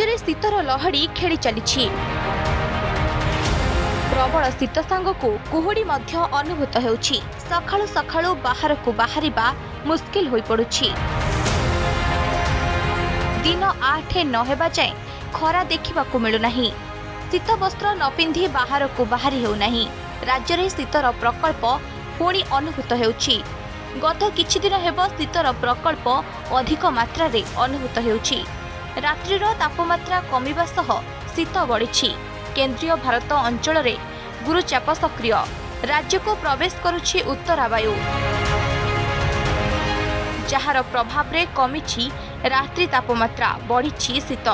ରାଜ୍ୟରେ ଶୀତର ଲହଡ଼ି ଖେଳି ଚାଲିଛି ପ୍ରବଳ ଶୀତ ସାଙ୍ଗକୁ କୁହୁଡ଼ି ମଧ୍ୟ ଅନୁଭୂତ ହେଉଛି ସକାଳୁ ସକାଳୁ ବାହାରକୁ ବାହାରିବା ମୁସ୍କିଲ ହୋଇପଡ଼ୁଛି ଦିନ ଆଠ ନ ହେବା ଯାଏଁ ଖରା ଦେଖିବାକୁ ମିଳୁନାହିଁ ଶୀତବସ୍ତ୍ର ନ ପିନ୍ଧି ବାହାରକୁ ବାହାରି ହେଉନାହିଁ ରାଜ୍ୟରେ ଶୀତର ପ୍ରକଳ୍ପ ପୁଣି ଅନୁଭୂତ ହେଉଛି ଗତ କିଛିଦିନ ହେବ ଶୀତର ପ୍ରକଳ୍ପ ଅଧିକ ମାତ୍ରାରେ ଅନୁଭୂତ ହେଉଛି ରାତ୍ରିର ତାପମାତ୍ରା କମିବା ସହ ଶୀତ ବଢ଼ିଛି କେନ୍ଦ୍ରୀୟ ଭାରତ ଅଞ୍ଚଳରେ ଗୁରୁଚାପ ସକ୍ରିୟ ରାଜ୍ୟକୁ ପ୍ରବେଶ କରୁଛି ଉତ୍ତରାବାୟୁ ଯାହାର ପ୍ରଭାବରେ କମିଛି ରାତ୍ରି ତାପମାତ୍ରା ବଢ଼ିଛି ଶୀତ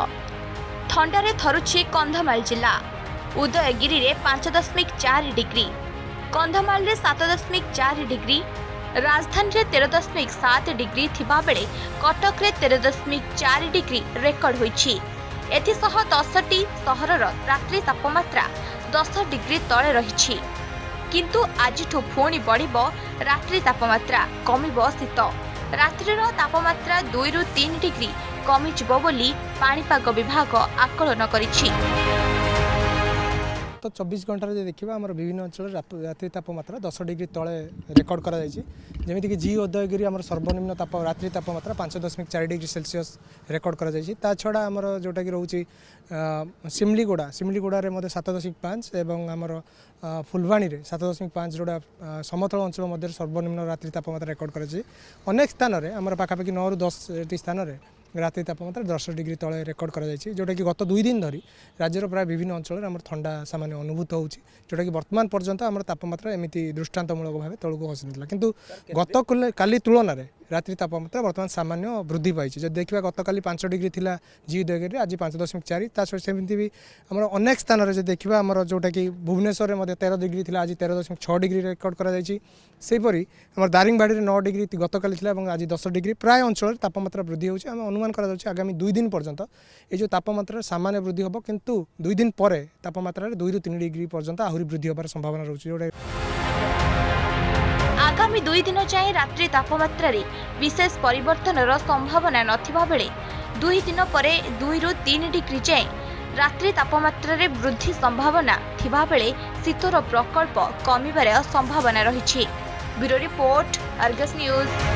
ଥଣ୍ଡାରେ ଥରୁଛି କନ୍ଧମାଳ ଜିଲ୍ଲା ଉଦୟଗିରିରେ ପାଞ୍ଚ ଦଶମିକ ଚାରି ଡିଗ୍ରୀ କନ୍ଧମାଳରେ ସାତ ଦଶମିକ ଚାରି ଡିଗ୍ରୀ ରାଜଧାନୀରେ ତେର ଦଶମିକ ସାତ ଡିଗ୍ରୀ ଥିବାବେଳେ କଟକରେ ତେର ଦଶମିକ ଚାରି ଡିଗ୍ରୀ ରେକର୍ଡ ହୋଇଛି ଏଥିସହ ଦଶଟି ସହରର ରାତ୍ରି ତାପମାତ୍ରା ଦଶ ଡିଗ୍ରୀ ତଳେ ରହିଛି କିନ୍ତୁ ଆଜିଠୁ ପୁଣି ବଢ଼ିବ ରାତ୍ରି ତାପମାତ୍ରା କମିବ ଶୀତ ରାତ୍ରିର ତାପମାତ୍ରା ଦୁଇରୁ ତିନି ଡିଗ୍ରୀ କମିଯିବ ବୋଲି ପାଣିପାଗ ବିଭାଗ ଆକଳନ କରିଛି গত চব্বিশ ঘণ্টার যদি দেখা আমার বিভিন্ন অঞ্চলের রাত্রি তাপমাত্রা দশ ডিগ্রি তলে রেকর্ড করা যাই যেমিকি জি উদয়গিরি আমার সর্বনিম্ন তাপ রাত্রি তাপমাত্রা পাঁচ দশমিক চারি ডিগ্রি সেলসিয়স রেকর্ড করা যাই তা ছড়া আমার যেটা কি রয়েছে সিমলিগুড়া সিমলিগুড়ার মধ্যে সাত দশমিক পাঁচ এবং আমার ফুলবাণীরে সাত দশমিক পাঁচ যেটা সমতল অঞ্চল মধ্যে সর্বনিম্ন রাত্রি তাপমাত্রা রেকর্ড করা যাই অনেক স্থানরে আমার পাখাপাখি নু দশ স্থানরে রাতে তাপমাত্রা দশ ডিগ্রি তলে রেকর্ড করা যাই যেটাকি গত দুই দিন ধরি রাজ্যের প্রায় বিভিন্ন অঞ্চলের আমার থা সামান্য অনুভূত হচ্ছে যেটাকি বর্তমান পর্যন্ত আমার তাপমাত্রা এমিতি দৃষ্টান্তমূলক ভাবে তলকু খসিনেলা কিন্তু গত কালি তুলনার রাত্রি তাপমাত্রা বর্তমান সামান্য বৃদ্ধি পাইছে যদি দেখা গতকাল পাঁচ ডিগ্রি লা জি উদয়গিরি আজ পাঁচ দশমিক চারি তা সহ সেমি আমার অনেক স্থানের যদি দেখা আমার যেটাকি ভুবনেশ্বরের মধ্যে তের ডিগ্রি লা আজ তের দশমিক ছ ডিগ্রি রেকর্ড করা যাই সেইপরি আমার দারিংবাড়ি ন ডিগ্রি গতকাল লা এবং আজ দশ ডিগ্রি প্রায় অঞ্চলের তাপমাত্রা বৃদ্ধি হচ্ছে আমি অনুমান অনুমান করা যাচ্ছে আগামী দুই দিন পর্যন্ত এই যে তাপমাত্রার সামান্য বৃদ্ধি হব কিন্তু দুই দিন পরে তাপমাত্রার দুই রু তিন ডিগ্রি পর্যন্ত আহরি বৃদ্ধি হবার সম্ভাবনা রয়েছে যেটা আগামী দুই দিন যায় রাত্রি তাপমাত্রার বিশেষ পরিবর্তনর সম্ভাবনা নথিবা বেড়ে দুই দিন পরে দুই রু তিন ডিগ্রি যায় রাত্রি তাপমাত্রার বৃদ্ধি সম্ভাবনা থিবা বেড়ে শীতর প্রকল্প কমিবার সম্ভাবনা রয়েছে ব্যুরো রিপোর্ট আর্গস নিউজ